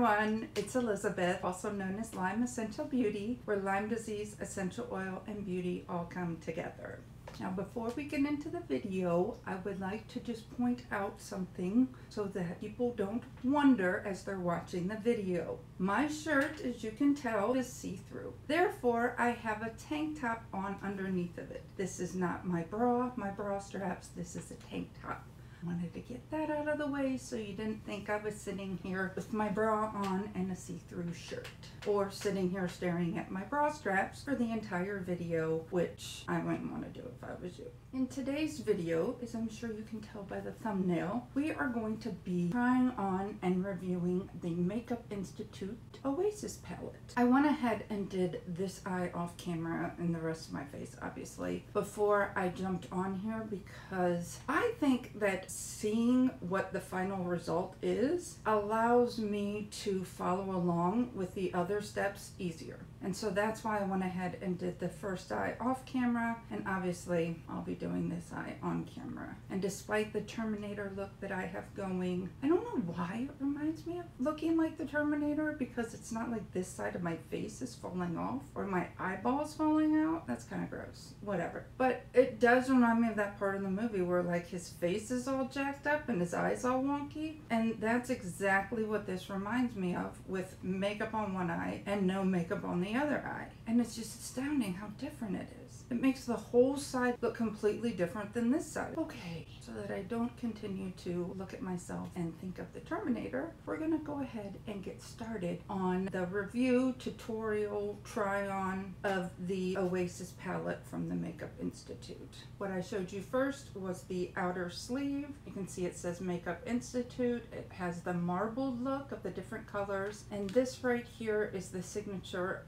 everyone, it's Elizabeth, also known as Lyme Essential Beauty, where Lyme disease, essential oil, and beauty all come together. Now before we get into the video, I would like to just point out something so that people don't wonder as they're watching the video. My shirt, as you can tell, is see-through. Therefore, I have a tank top on underneath of it. This is not my bra, my bra straps, this is a tank top wanted to get that out of the way so you didn't think I was sitting here with my bra on and a see-through shirt or sitting here staring at my bra straps for the entire video which I wouldn't want to do if I was you. In today's video, as I'm sure you can tell by the thumbnail, we are going to be trying on and reviewing the Makeup Institute Oasis palette. I went ahead and did this eye off camera and the rest of my face obviously before I jumped on here because I think that seeing what the final result is allows me to follow along with the other steps easier. And so that's why I went ahead and did the first eye off camera and obviously I'll be doing this eye on camera. And despite the Terminator look that I have going, I don't know why it reminds me of looking like the Terminator because it's not like this side of my face is falling off or my eyeballs falling out. That's kind of gross. Whatever. But it does remind me of that part of the movie where like his face is all jacked up and his eyes all wonky. And that's exactly what this reminds me of with makeup on one eye and no makeup on the other eye. And it's just astounding how different it is. It makes the whole side look completely different than this side. Okay, so that I don't continue to look at myself and think of the Terminator, we're gonna go ahead and get started on the review, tutorial, try on of the Oasis palette from the Makeup Institute. What I showed you first was the outer sleeve. You can see it says Makeup Institute. It has the marbled look of the different colors. And this right here is the signature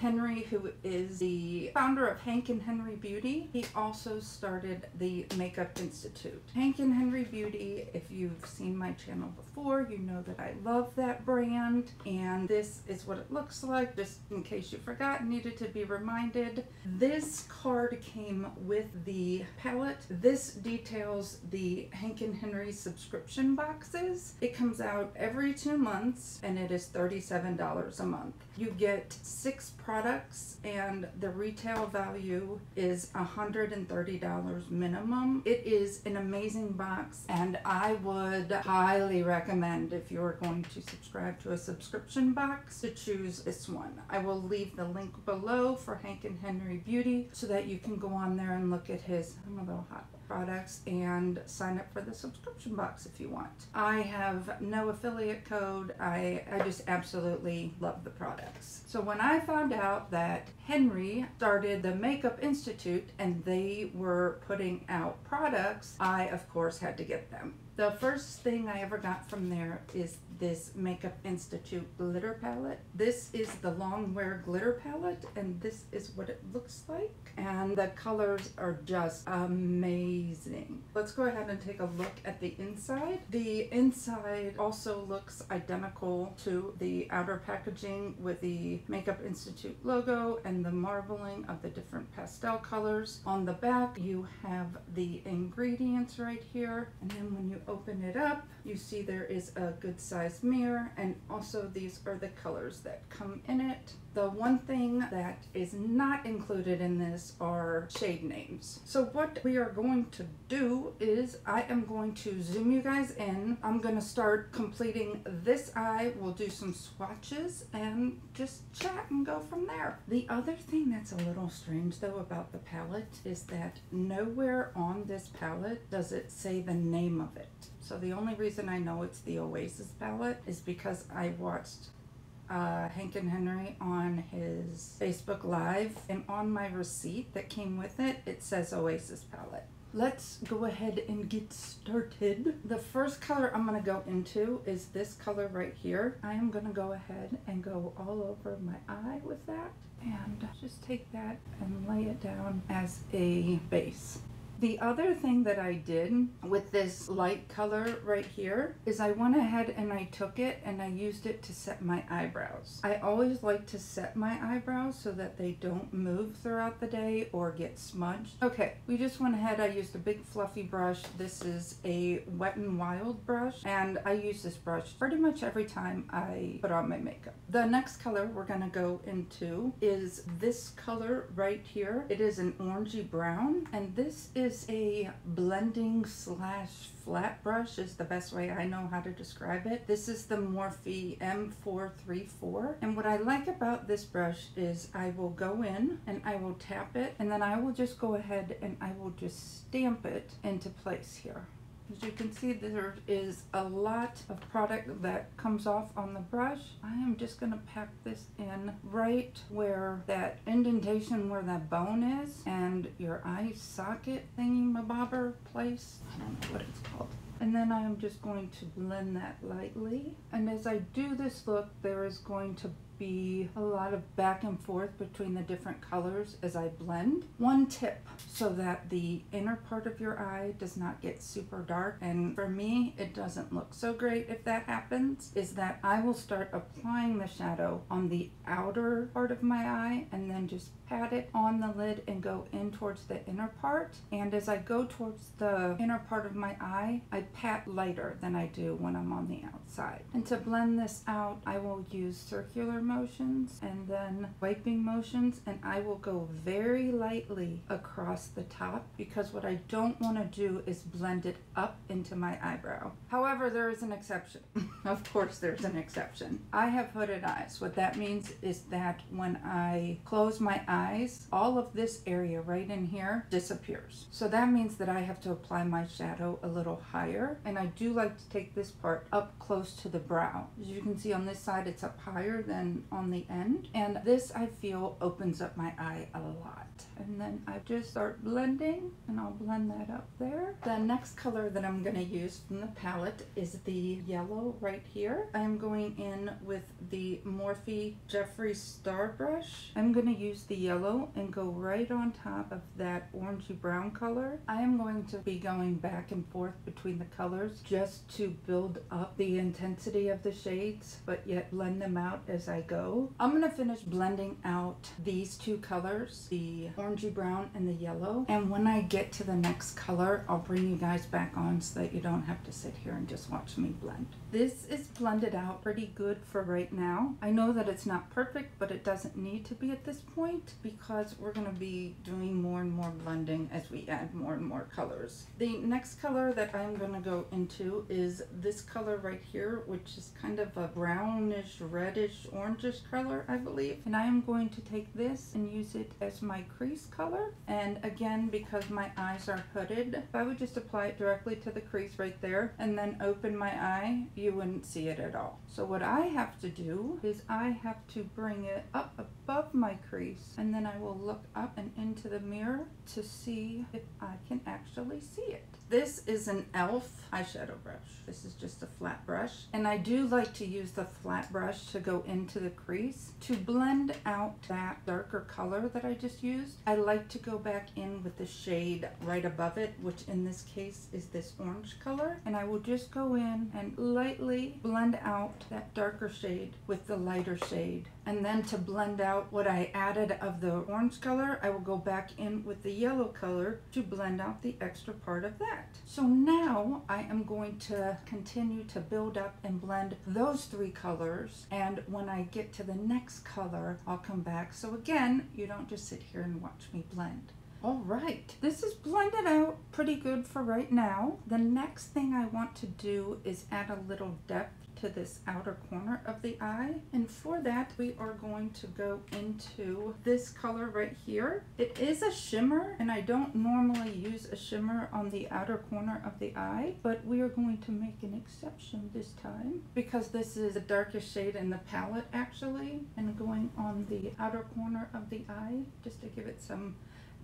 Henry, who is the founder of Hank and Henry Beauty. He also started the Makeup Institute. Hank and Henry Beauty, if you've seen my channel before, you know that I love that brand. And this is what it looks like, just in case you forgot, needed to be reminded. This card came with the palette. This details the Hank and Henry subscription boxes. It comes out every two months and it is $37 a month. You get six products and the retail value is $130 minimum. It is an amazing box and I would highly recommend if you're going to subscribe to a subscription box to choose this one. I will leave the link below for Hank and Henry Beauty so that you can go on there and look at his, I'm a little hot products and sign up for the subscription box if you want. I have no affiliate code. I, I just absolutely love the products. So when I found out that Henry started the Makeup Institute and they were putting out products, I of course had to get them. The first thing I ever got from there is this Makeup Institute glitter palette. This is the Longwear glitter palette and this is what it looks like. And the colors are just amazing. Let's go ahead and take a look at the inside. The inside also looks identical to the outer packaging with the Makeup Institute logo and the marbling of the different pastel colors. On the back you have the ingredients right here and then when you open it up you see there is a good size mirror and also these are the colors that come in it. The one thing that is not included in this are shade names. So what we are going to do is I am going to zoom you guys in. I'm going to start completing this eye. We'll do some swatches and just chat and go from there. The other thing that's a little strange though about the palette is that nowhere on this palette does it say the name of it. So the only reason I know it's the Oasis palette is because I watched uh, Hank and Henry on his Facebook Live and on my receipt that came with it, it says Oasis palette. Let's go ahead and get started. The first color I'm going to go into is this color right here. I am going to go ahead and go all over my eye with that and just take that and lay it down as a base. The other thing that I did with this light color right here is I went ahead and I took it and I used it to set my eyebrows. I always like to set my eyebrows so that they don't move throughout the day or get smudged. Okay, we just went ahead, I used a big fluffy brush. This is a Wet n Wild brush and I use this brush pretty much every time I put on my makeup. The next color we're gonna go into is this color right here. It is an orangey brown and this is a blending slash flat brush is the best way I know how to describe it. This is the Morphe M434 and what I like about this brush is I will go in and I will tap it and then I will just go ahead and I will just stamp it into place here. As you can see, there is a lot of product that comes off on the brush. I am just going to pack this in right where that indentation where that bone is and your eye socket thingy mabobber place. I don't know what it's called. And then I am just going to blend that lightly. And as I do this look, there is going to be a lot of back and forth between the different colors as I blend. One tip so that the inner part of your eye does not get super dark and for me it doesn't look so great if that happens is that I will start applying the shadow on the outer part of my eye and then just pat it on the lid and go in towards the inner part and as I go towards the inner part of my eye I pat lighter than I do when I'm on the outside and to blend this out I will use circular motions and then wiping motions and I will go very lightly across the top because what I don't want to do is blend it up into my eyebrow. However, there is an exception. of course there's an exception. I have hooded eyes. What that means is that when I close my eyes, all of this area right in here disappears. So that means that I have to apply my shadow a little higher and I do like to take this part up close to the brow. As you can see on this side it's up higher than on the end. And this I feel opens up my eye a lot. And then I just start blending and I'll blend that up there. The next color that I'm going to use from the palette is the yellow right here. I'm going in with the Morphe Jeffree Star brush. I'm going to use the yellow and go right on top of that orangey brown color. I am going to be going back and forth between the colors just to build up the intensity of the shades but yet blend them out as I go. I'm going to finish blending out these two colors, the orangey brown and the yellow. And when I get to the next color, I'll bring you guys back on so that you don't have to sit here and just watch me blend. This is blended out pretty good for right now. I know that it's not perfect, but it doesn't need to be at this point because we're going to be doing more and more blending as we add more and more colors. The next color that I'm going to go into is this color right here, which is kind of a brownish, reddish, orangish color, I believe. And I am going to take this and use it as my crease color. And again, because my eyes are hooded, I would just apply it directly to the crease right there and then open my eye, you wouldn't see it at all. So what I have to do is I have to bring it up above my crease and then I will look up and into the mirror to see if I can actually see it. This is an e.l.f. eyeshadow brush. This is just a flat brush. And I do like to use the flat brush to go into the crease. To blend out that darker color that I just used, I like to go back in with the shade right above it, which in this case is this orange color. And I will just go in and lightly blend out that darker shade with the lighter shade. And then to blend out what I added of the orange color, I will go back in with the yellow color to blend out the extra part of that. So now I am going to continue to build up and blend those three colors. And when I get to the next color, I'll come back. So again, you don't just sit here and watch me blend. All right, this is blended out pretty good for right now. The next thing I want to do is add a little depth to this outer corner of the eye. And for that, we are going to go into this color right here. It is a shimmer, and I don't normally use a shimmer on the outer corner of the eye, but we are going to make an exception this time because this is the darkest shade in the palette actually, and going on the outer corner of the eye just to give it some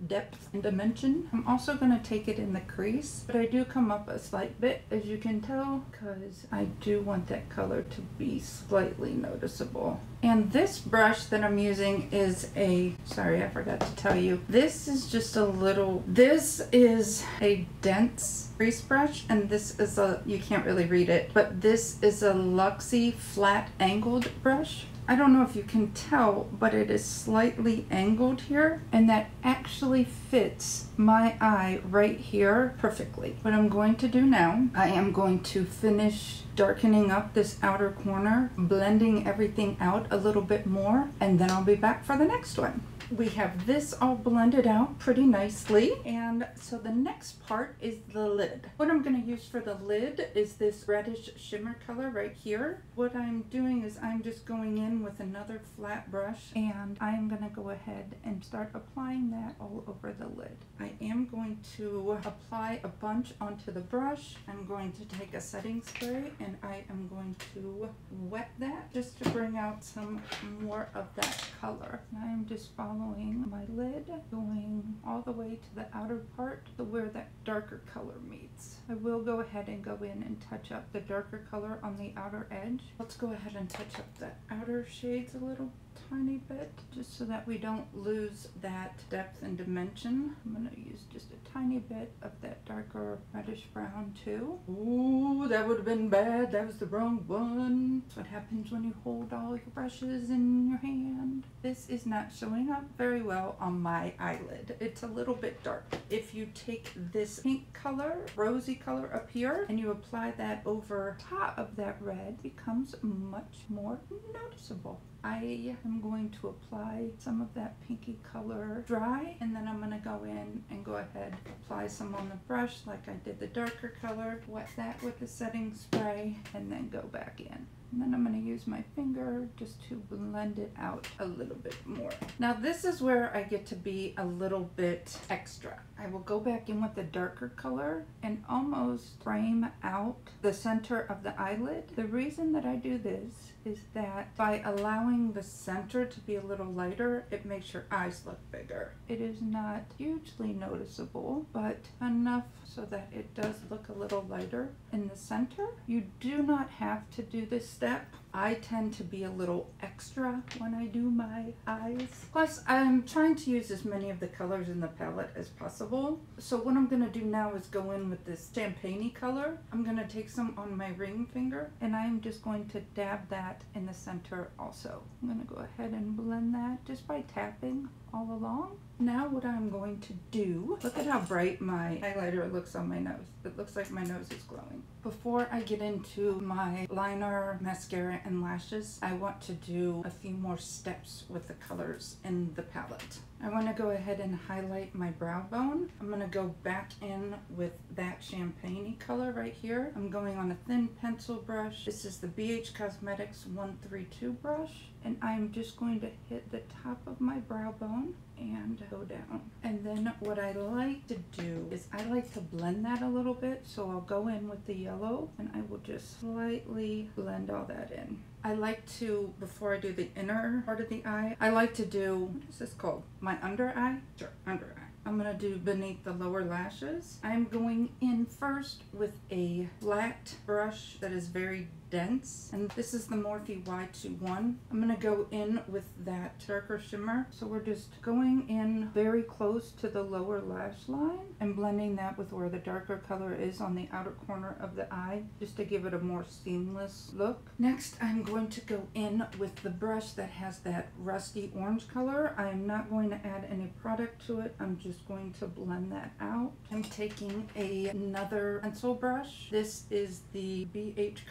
depth and dimension. I'm also going to take it in the crease, but I do come up a slight bit as you can tell because I do want that color to be slightly noticeable. And this brush that I'm using is a, sorry, I forgot to tell you, this is just a little, this is a dense crease brush and this is a, you can't really read it, but this is a Luxie flat angled brush. I don't know if you can tell, but it is slightly angled here and that actually fits my eye right here perfectly. What I'm going to do now, I am going to finish darkening up this outer corner, blending everything out a little bit more, and then I'll be back for the next one we have this all blended out pretty nicely. And so the next part is the lid. What I'm going to use for the lid is this reddish shimmer color right here. What I'm doing is I'm just going in with another flat brush and I'm going to go ahead and start applying that all over the lid. I am going to apply a bunch onto the brush. I'm going to take a setting spray and I am going to wet that just to bring out some more of that color. I'm just following following my lid, going all the way to the outer part to where that darker color meets. I will go ahead and go in and touch up the darker color on the outer edge. Let's go ahead and touch up the outer shades a little tiny bit just so that we don't lose that depth and dimension. I'm going to use just a tiny bit of that darker reddish brown too. Ooh, that would have been bad. That was the wrong one. That's what happens when you hold all your brushes in your hand. This is not showing up very well on my eyelid. It's a little bit dark. If you take this pink color, rosy color up here, and you apply that over top of that red, it becomes much more noticeable. I am going to apply some of that pinky color dry and then I'm going to go in and go ahead apply some on the brush like I did the darker color wet that with the setting spray and then go back in and then I'm going to use my finger just to blend it out a little bit more. Now this is where I get to be a little bit extra. I will go back in with the darker color and almost frame out the center of the eyelid. The reason that I do this is that by allowing the center to be a little lighter, it makes your eyes look bigger. It is not hugely noticeable, but enough so that it does look a little lighter in the center. You do not have to do this step. I tend to be a little extra when I do my eyes. Plus, I'm trying to use as many of the colors in the palette as possible. So what I'm going to do now is go in with this champagne color. I'm going to take some on my ring finger and I'm just going to dab that in the center also. I'm going to go ahead and blend that just by tapping all along. Now what I'm going to do, look at how bright my highlighter looks on my nose. It looks like my nose is glowing. Before I get into my liner, mascara, and lashes, I want to do a few more steps with the colors in the palette. I want to go ahead and highlight my brow bone. I'm going to go back in with that champagne color right here. I'm going on a thin pencil brush. This is the BH Cosmetics 132 brush. And I'm just going to hit the top of my brow bone and go down. And then what I like to do is I like to blend that a little bit. So I'll go in with the yellow and I will just slightly blend all that in. I like to, before I do the inner part of the eye, I like to do, what is this called? My under eye? Sure, under eye. I'm going to do beneath the lower lashes. I'm going in first with a flat brush that is very dense. And this is the Morphe Y21. I'm going to go in with that darker shimmer. So we're just going in very close to the lower lash line and blending that with where the darker color is on the outer corner of the eye just to give it a more seamless look. Next, I'm going to go in with the brush that has that rusty orange color. I am not going to add any product to it. I'm just going to blend that out. I'm taking a, another pencil brush. This is the BH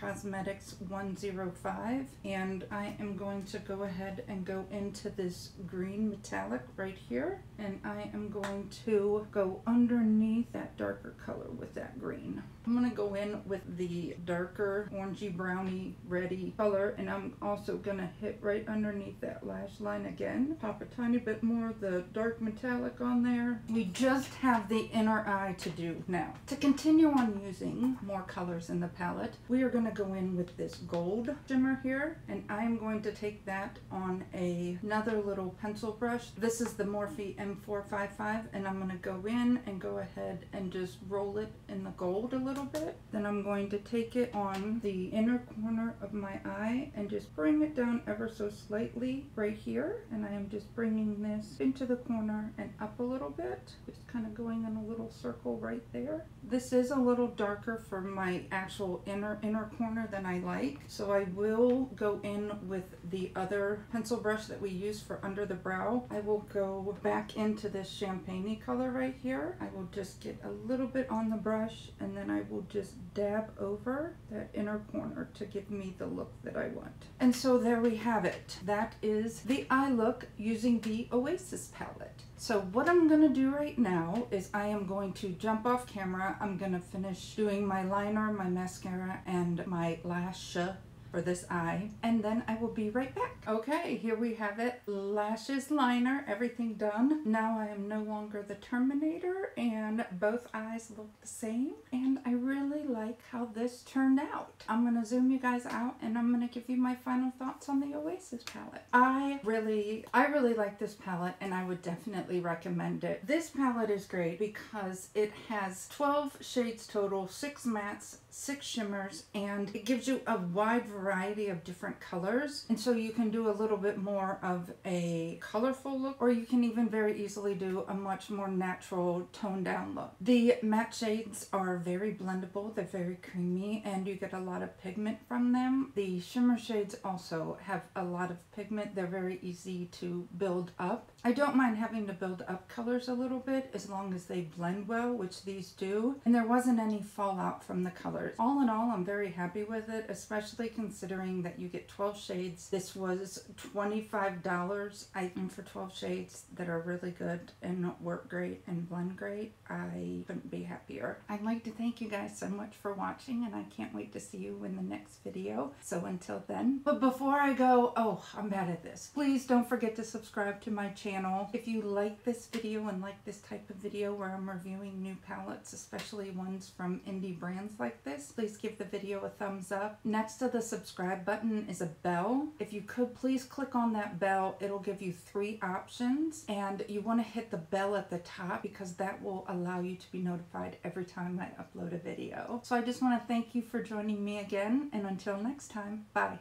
Cosmetics 105 and I am going to go ahead and go into this green metallic right here and I am going to go underneath that darker color with that green. I'm going to go in with the darker orangey browny reddy color and I'm also going to hit right underneath that lash line again. Pop a tiny bit more of the dark metallic on there. We just have the inner eye to do now. To continue on using more colors in the palette, we are going to go in with this gold shimmer here and I'm going to take that on a, another little pencil brush. This is the Morphe M455 and I'm going to go in and go ahead and just roll it in the gold a little bit. Then I'm going to take it on the inner corner of my eye and just bring it down ever so slightly right here and I am just bringing this into the corner and up a little bit just kind of going in a little circle right there this is a little darker for my actual inner inner corner than I like so I will go in with the other pencil brush that we use for under the brow. I will go back into this champagne color right here. I will just get a little bit on the brush and then I will just dab over that inner corner to give me the look that I want. And so there we have it. That is the eye look using the Oasis palette so what I'm going to do right now is I am going to jump off camera. I'm going to finish doing my liner, my mascara, and my lash uh, for this eye and then I will be right back. Okay, here we have it. Lashes, liner, everything done. Now I am no longer the Terminator and both eyes look the same and I really like how this turned out. I'm going to zoom you guys out and I'm going to give you my final thoughts on the Oasis palette. I really, I really like this palette and I would definitely recommend it. This palette is great because it has 12 shades total, 6 mattes, 6 shimmers, and it gives you a wide variety variety of different colors. And so you can do a little bit more of a colorful look, or you can even very easily do a much more natural toned down look. The matte shades are very blendable. They're very creamy and you get a lot of pigment from them. The shimmer shades also have a lot of pigment. They're very easy to build up. I don't mind having to build up colors a little bit as long as they blend well, which these do. And there wasn't any fallout from the colors. All in all, I'm very happy with it, especially considering that you get 12 shades. This was $25, I think, for 12 shades that are really good and work great and blend great. I couldn't be happier. I'd like to thank you guys so much for watching and I can't wait to see you in the next video. So until then, but before I go, oh, I'm bad at this. Please don't forget to subscribe to my channel channel. If you like this video and like this type of video where I'm reviewing new palettes, especially ones from indie brands like this, please give the video a thumbs up. Next to the subscribe button is a bell. If you could please click on that bell, it'll give you three options and you want to hit the bell at the top because that will allow you to be notified every time I upload a video. So I just want to thank you for joining me again and until next time, bye.